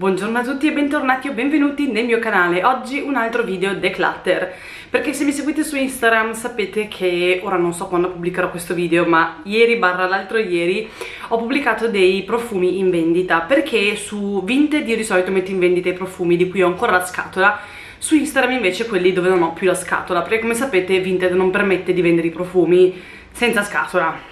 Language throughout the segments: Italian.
Buongiorno a tutti e bentornati o benvenuti nel mio canale. Oggi un altro video declutter, perché se mi seguite su Instagram sapete che ora non so quando pubblicherò questo video, ma ieri barra l'altro ieri ho pubblicato dei profumi in vendita, perché su Vinted io di solito metto in vendita i profumi di cui ho ancora la scatola, su Instagram invece quelli dove non ho più la scatola, perché come sapete Vinted non permette di vendere i profumi senza scatola.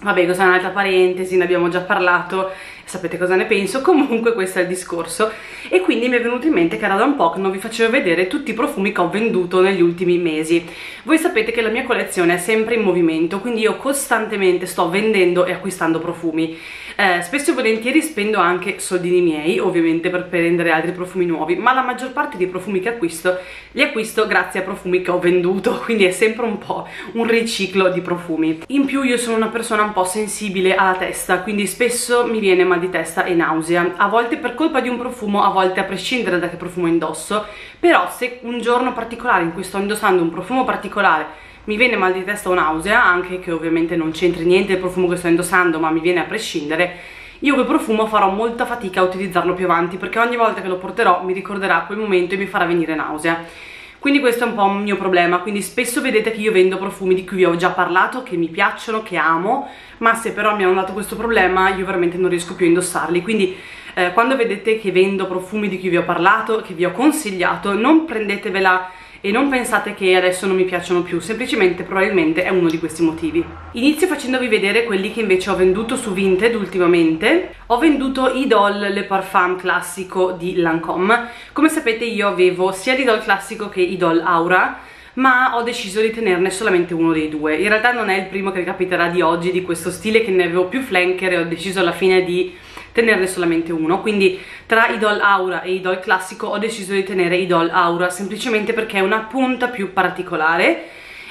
Vabbè, questa è un'altra parentesi, ne abbiamo già parlato sapete cosa ne penso, comunque questo è il discorso. E quindi mi è venuto in mente che era da un po' che non vi facevo vedere tutti i profumi che ho venduto negli ultimi mesi. Voi sapete che la mia collezione è sempre in movimento quindi io costantemente sto vendendo e acquistando profumi eh, spesso e volentieri spendo anche soldini miei ovviamente per prendere altri profumi nuovi ma la maggior parte dei profumi che acquisto li acquisto grazie a profumi che ho venduto quindi è sempre un po' un riciclo di profumi. In più io sono una persona un po' sensibile alla testa quindi spesso mi viene mal di testa e nausea. A volte per colpa di un profumo a volte a prescindere da che profumo indosso però se un giorno particolare in cui sto indossando un profumo particolare mi viene mal di testa o nausea, anche che ovviamente non c'entri niente il profumo che sto indossando, ma mi viene a prescindere, io quel profumo farò molta fatica a utilizzarlo più avanti, perché ogni volta che lo porterò mi ricorderà quel momento e mi farà venire nausea. Quindi questo è un po' un mio problema, quindi spesso vedete che io vendo profumi di cui vi ho già parlato, che mi piacciono, che amo, ma se però mi hanno dato questo problema io veramente non riesco più a indossarli, quindi eh, quando vedete che vendo profumi di cui vi ho parlato, che vi ho consigliato, non prendetevela e non pensate che adesso non mi piacciono più, semplicemente probabilmente è uno di questi motivi. Inizio facendovi vedere quelli che invece ho venduto su Vinted ultimamente. Ho venduto Idol Le Parfum classico di Lancome. Come sapete io avevo sia l'Idol classico che Idol Aura, ma ho deciso di tenerne solamente uno dei due. In realtà non è il primo che capiterà di oggi di questo stile, che ne avevo più flanker e ho deciso alla fine di tenerne solamente uno. Quindi tra Idol Aura e Idol Classico ho deciso di tenere Idol Aura semplicemente perché è una punta più particolare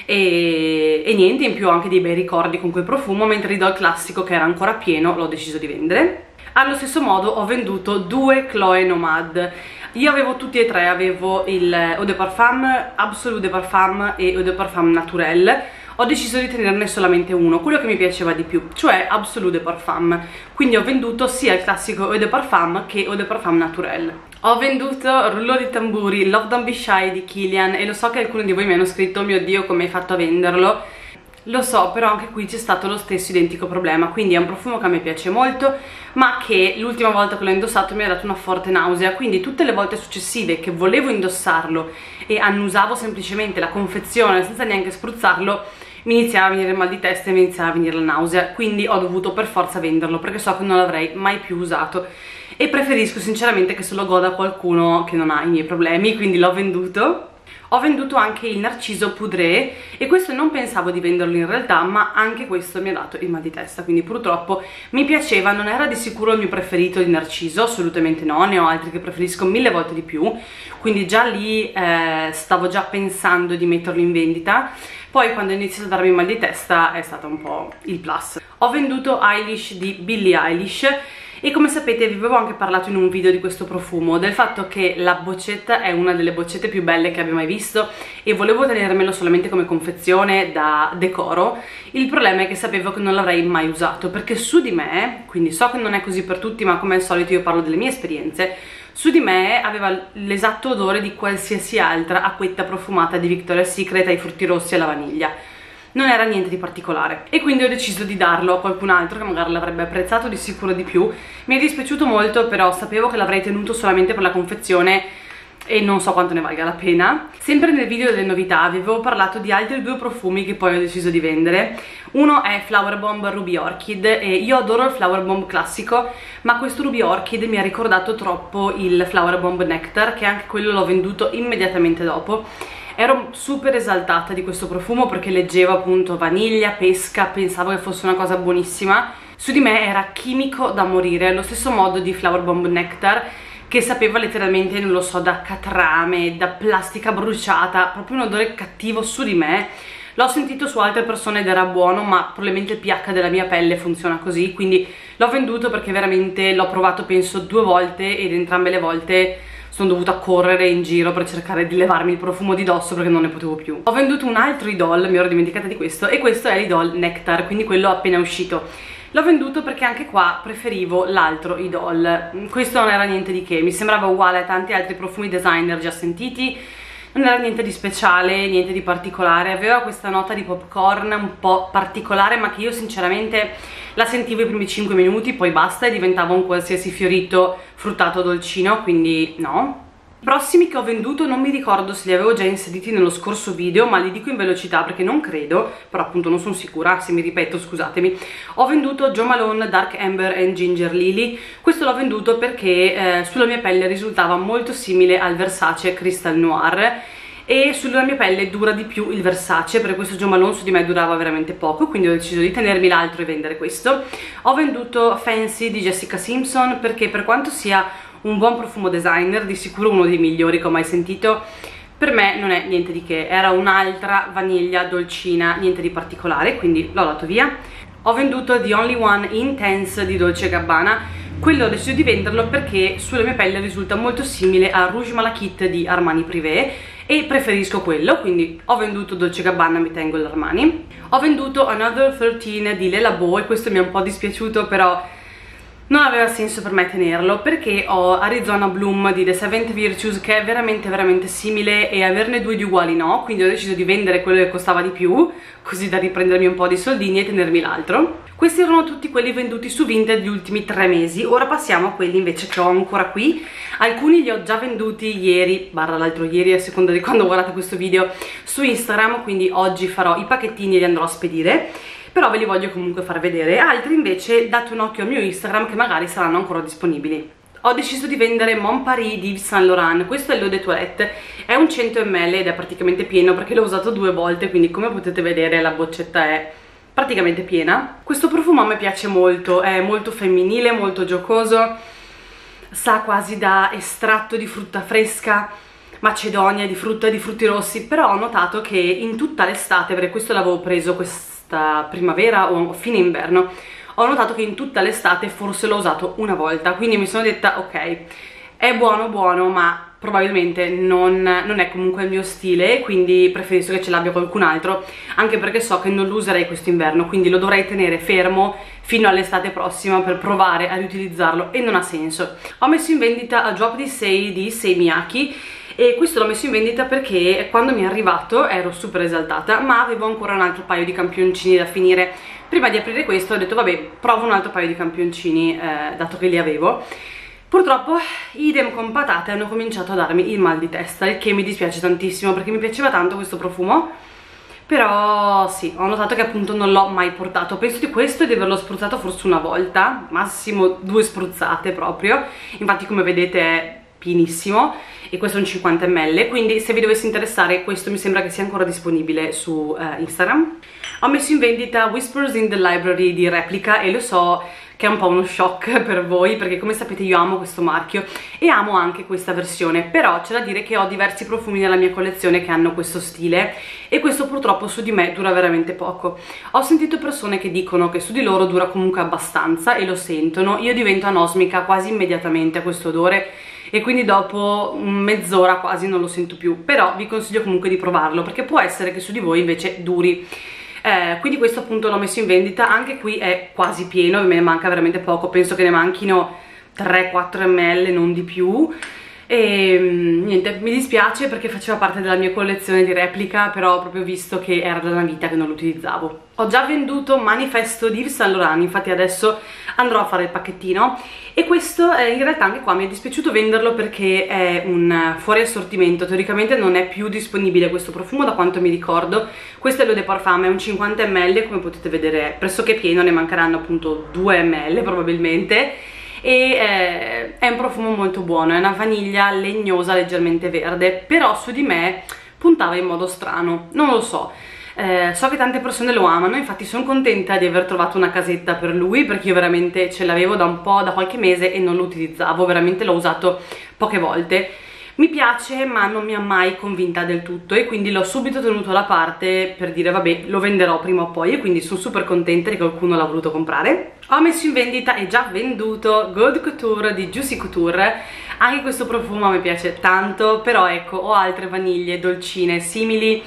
e, e niente, in più ho anche dei bei ricordi con quel profumo mentre Idol Classico che era ancora pieno l'ho deciso di vendere. Allo stesso modo ho venduto due Chloe Nomad. Io avevo tutti e tre, avevo il Eau de Parfum, Absolute de Parfum e Eau de Parfum Naturel ho deciso di tenerne solamente uno, quello che mi piaceva di più, cioè Absolute Parfum. Quindi ho venduto sia il classico Eau de Parfum che Eau de Parfum Naturel. Ho venduto Rullo di tamburi Love Don't Be Shy di Kilian e lo so che alcuni di voi mi hanno scritto mio dio come hai fatto a venderlo lo so, però anche qui c'è stato lo stesso identico problema, quindi è un profumo che a me piace molto, ma che l'ultima volta che l'ho indossato mi ha dato una forte nausea, quindi tutte le volte successive che volevo indossarlo e annusavo semplicemente la confezione senza neanche spruzzarlo, mi iniziava a venire il mal di testa e mi iniziava a venire la nausea, quindi ho dovuto per forza venderlo perché so che non l'avrei mai più usato. E preferisco sinceramente che se lo goda qualcuno che non ha i miei problemi, quindi l'ho venduto ho venduto anche il Narciso Poudré e questo non pensavo di venderlo in realtà ma anche questo mi ha dato il mal di testa quindi purtroppo mi piaceva, non era di sicuro il mio preferito di Narciso, assolutamente no, ne ho altri che preferisco mille volte di più quindi già lì eh, stavo già pensando di metterlo in vendita poi quando ho iniziato a darmi mal di testa è stato un po' il plus. Ho venduto Eilish di Billie Eilish e come sapete vi avevo anche parlato in un video di questo profumo del fatto che la boccetta è una delle boccette più belle che abbia mai visto e volevo tenermelo solamente come confezione da decoro. Il problema è che sapevo che non l'avrei mai usato perché su di me, quindi so che non è così per tutti ma come al solito io parlo delle mie esperienze su di me aveva l'esatto odore di qualsiasi altra acquetta profumata di Victoria's Secret ai frutti rossi e alla vaniglia non era niente di particolare. E quindi ho deciso di darlo a qualcun altro che magari l'avrebbe apprezzato di sicuro di più. Mi è dispiaciuto molto però sapevo che l'avrei tenuto solamente per la confezione e non so quanto ne valga la pena. Sempre nel video delle novità vi avevo parlato di altri due profumi che poi ho deciso di vendere. Uno è Flower Bomb Ruby Orchid e io adoro il Flower Bomb classico ma questo Ruby Orchid mi ha ricordato troppo il Flower Bomb Nectar che anche quello l'ho venduto immediatamente dopo ero super esaltata di questo profumo perché leggevo appunto vaniglia, pesca, pensavo che fosse una cosa buonissima. Su di me era chimico da morire, allo stesso modo di Flower Bomb Nectar che sapeva letteralmente, non lo so, da catrame, da plastica bruciata, proprio un odore cattivo su di me. L'ho sentito su altre persone ed era buono ma probabilmente il pH della mia pelle funziona così quindi l'ho venduto perché veramente l'ho provato penso due volte ed entrambe le volte sono dovuta correre in giro per cercare di levarmi il profumo di dosso perché non ne potevo più. Ho venduto un altro idol, mi ero dimenticata di questo, e questo è l'idol Nectar, quindi quello appena uscito l'ho venduto perché anche qua preferivo l'altro Idol questo non era niente di che, mi sembrava uguale a tanti altri profumi designer già sentiti non era niente di speciale, niente di particolare, aveva questa nota di popcorn un po' particolare ma che io sinceramente la sentivo i primi 5 minuti, poi basta e diventava un qualsiasi fiorito fruttato dolcino, quindi no. Prossimi che ho venduto non mi ricordo se li avevo già inseriti nello scorso video, ma li dico in velocità perché non credo, però appunto non sono sicura, se mi ripeto scusatemi. Ho venduto Jo Malone Dark Amber and Ginger Lily, questo l'ho venduto perché eh, sulla mia pelle risultava molto simile al Versace Crystal Noir e sulla mia pelle dura di più il Versace perché questo Jo Malone su di me durava veramente poco quindi ho deciso di tenermi l'altro e vendere questo ho venduto Fancy di Jessica Simpson perché per quanto sia un buon profumo designer di sicuro uno dei migliori che ho mai sentito. Per me non è niente di che era un'altra vaniglia dolcina niente di particolare quindi l'ho dato via. Ho venduto The Only One Intense di Dolce Gabbana. Quello ho deciso di venderlo perché sulla mia pelle risulta molto simile a Rouge Malakit di Armani Privé e preferisco quello, quindi ho venduto Dolce Gabbana, mi tengo l'Armani. Ho venduto Another 13 di Lela Bo e questo mi è un po' dispiaciuto, però non aveva senso per me tenerlo perché ho Arizona Bloom di The Seventh Virtues che è veramente veramente simile e averne due di uguali no quindi ho deciso di vendere quello che costava di più così da riprendermi un po' di soldini e tenermi l'altro. Questi erano tutti quelli venduti su Vinted gli ultimi tre mesi ora passiamo a quelli invece che ho ancora qui. Alcuni li ho già venduti ieri barra l'altro ieri a seconda di quando guardate questo video su Instagram quindi oggi farò i pacchettini e li andrò a spedire però ve li voglio comunque far vedere. Altri invece date un occhio al mio Instagram che magari saranno ancora disponibili. Ho deciso di vendere Mon Paris di Yves Saint Laurent. Questo è l'eau de toilette. È un 100 ml ed è praticamente pieno perché l'ho usato due volte quindi come potete vedere la boccetta è praticamente piena. Questo profumo a me piace molto è molto femminile, molto giocoso sa quasi da estratto di frutta fresca macedonia, di frutta di frutti rossi però ho notato che in tutta l'estate perché questo l'avevo preso questa questa primavera o fine inverno ho notato che in tutta l'estate forse l'ho usato una volta quindi mi sono detta ok è buono buono ma probabilmente non, non, è comunque il mio stile quindi preferisco che ce l'abbia qualcun altro anche perché so che non lo userei quest'inverno quindi lo dovrei tenere fermo fino all'estate prossima per provare a riutilizzarlo e non ha senso. Ho messo in vendita a Drop di 6 di Seimiyaki e questo l'ho messo in vendita perché quando mi è arrivato ero super esaltata ma avevo ancora un altro paio di campioncini da finire. Prima di aprire questo ho detto vabbè provo un altro paio di campioncini eh, dato che li avevo. Purtroppo idem con patate hanno cominciato a darmi il mal di testa il che mi dispiace tantissimo perché mi piaceva tanto questo profumo. Però sì, ho notato che appunto non l'ho mai portato. Penso di questo di averlo spruzzato forse una volta massimo due spruzzate proprio. Infatti come vedete è pienissimo e questo è un 50 ml quindi se vi dovesse interessare questo mi sembra che sia ancora disponibile su uh, Instagram. Ho messo in vendita Whispers in the Library di Replica e lo so che è un po' uno shock per voi perché come sapete io amo questo marchio e amo anche questa versione però c'è da dire che ho diversi profumi nella mia collezione che hanno questo stile e questo purtroppo su di me dura veramente poco. Ho sentito persone che dicono che su di loro dura comunque abbastanza e lo sentono. Io divento anosmica quasi immediatamente a questo odore e quindi dopo mezz'ora quasi non lo sento più. Però vi consiglio comunque di provarlo perché può essere che su di voi invece duri. Eh, quindi questo appunto l'ho messo in vendita anche qui è quasi pieno me ne manca veramente poco. Penso che ne manchino 3-4 ml non di più. E mm, niente, mi dispiace perché faceva parte della mia collezione di replica però ho proprio visto che era da una vita che non lo utilizzavo ho già venduto Manifesto di Yves Saint Laurent infatti adesso andrò a fare il pacchettino. E questo eh, in realtà anche qua mi è dispiaciuto venderlo perché è un fuori assortimento teoricamente non è più disponibile questo profumo da quanto mi ricordo. Questo è l'Eau de Parfum, è un 50 ml come potete vedere è pressoché pieno, ne mancheranno appunto 2 ml probabilmente. E eh, è un profumo molto buono, è una vaniglia legnosa leggermente verde, però su di me puntava in modo strano, non lo so. Eh, so che tante persone lo amano, infatti sono contenta di aver trovato una casetta per lui perché io veramente ce l'avevo da un po', da qualche mese e non lo utilizzavo, veramente l'ho usato poche volte. Mi piace ma non mi ha mai convinta del tutto e quindi l'ho subito tenuto da parte per dire vabbè lo venderò prima o poi e quindi sono super contenta che qualcuno l'ha voluto comprare. Ho messo in vendita e già venduto Gold Couture di Juicy Couture. Anche questo profumo mi piace tanto però ecco ho altre vaniglie dolcine simili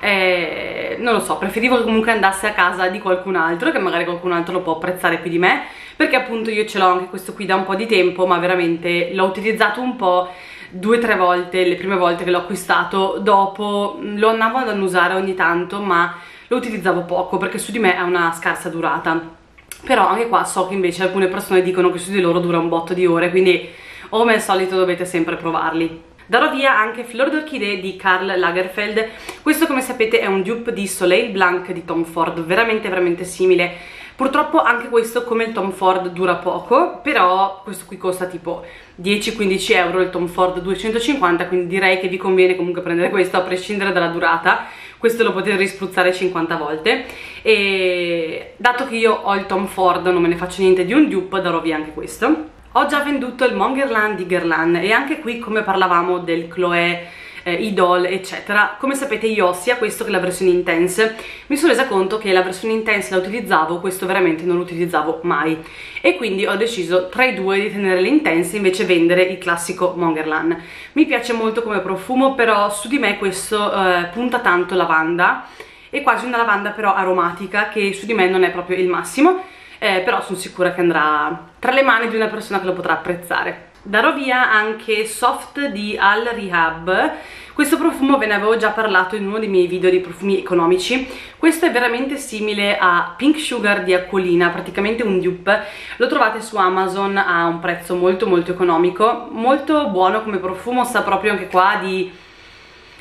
eh, non lo so, preferivo che comunque andasse a casa di qualcun altro, che magari qualcun altro lo può apprezzare più di me, perché appunto io ce l'ho anche questo qui da un po' di tempo, ma veramente l'ho utilizzato un po' due o tre volte, le prime volte che l'ho acquistato, dopo lo andavo ad usare ogni tanto, ma lo utilizzavo poco perché su di me ha una scarsa durata. Però anche qua so che invece alcune persone dicono che su di loro dura un botto di ore, quindi come al solito dovete sempre provarli. Darò via anche Flor d'Orchidee di Karl Lagerfeld, questo come sapete è un dupe di Soleil Blanc di Tom Ford, veramente veramente simile. Purtroppo anche questo come il Tom Ford dura poco, però questo qui costa tipo 10-15 euro, il Tom Ford 250, quindi direi che vi conviene comunque prendere questo a prescindere dalla durata, questo lo potete rispruzzare 50 volte e dato che io ho il Tom Ford non me ne faccio niente di un dupe, darò via anche questo. Ho già venduto il Mongerland di Guerlain e anche qui come parlavamo del Chloé eh, Idol eccetera come sapete io sia questo che la versione Intense mi sono resa conto che la versione Intense la utilizzavo questo veramente non lo utilizzavo mai. E quindi ho deciso tra i due di tenere l'Intense e invece vendere il classico Mongerland. Mi piace molto come profumo però su di me questo eh, punta tanto lavanda. È quasi una lavanda però aromatica che su di me non è proprio il massimo eh, però sono sicura che andrà tra le mani di una persona che lo potrà apprezzare. Darò via anche Soft di Al Rehab. Questo profumo ve ne avevo già parlato in uno dei miei video di profumi economici. Questo è veramente simile a Pink Sugar di Acquolina praticamente un dupe. Lo trovate su Amazon a un prezzo molto molto economico. Molto buono come profumo sa proprio anche qua di,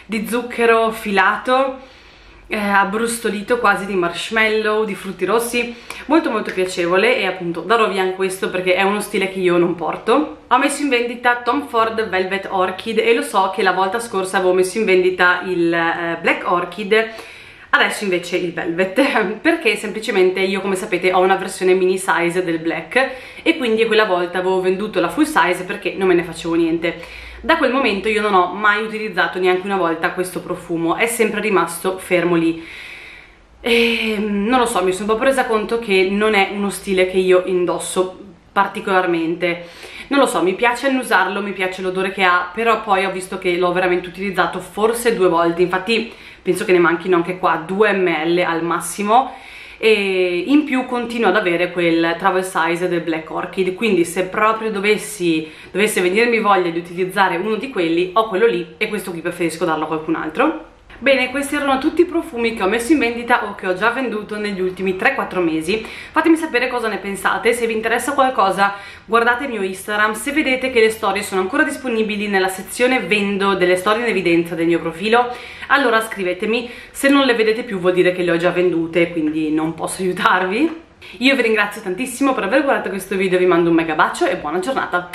di zucchero filato eh, abbrustolito quasi di marshmallow, di frutti rossi, molto molto piacevole e appunto darò via anche questo perché è uno stile che io non porto. Ho messo in vendita Tom Ford Velvet Orchid e lo so che la volta scorsa avevo messo in vendita il eh, Black Orchid adesso invece il velvet perché semplicemente io come sapete ho una versione mini size del black e quindi quella volta avevo venduto la full size perché non me ne facevo niente da quel momento io non ho mai utilizzato neanche una volta questo profumo è sempre rimasto fermo lì. E non lo so mi sono proprio resa conto che non è uno stile che io indosso particolarmente. Non lo so, mi piace annusarlo, mi piace l'odore che ha, però poi ho visto che l'ho veramente utilizzato forse due volte, infatti penso che ne manchino anche qua 2 ml al massimo e in più continuo ad avere quel travel size del Black Orchid. Quindi se proprio dovessi, dovesse venirmi voglia di utilizzare uno di quelli ho quello lì e questo qui preferisco darlo a qualcun altro Bene, questi erano tutti i profumi che ho messo in vendita o che ho già venduto negli ultimi 3-4 mesi. Fatemi sapere cosa ne pensate, se vi interessa qualcosa guardate il mio Instagram, se vedete che le storie sono ancora disponibili nella sezione vendo delle storie in evidenza del mio profilo, allora scrivetemi, se non le vedete più vuol dire che le ho già vendute, quindi non posso aiutarvi. Io vi ringrazio tantissimo per aver guardato questo video, vi mando un mega bacio e buona giornata!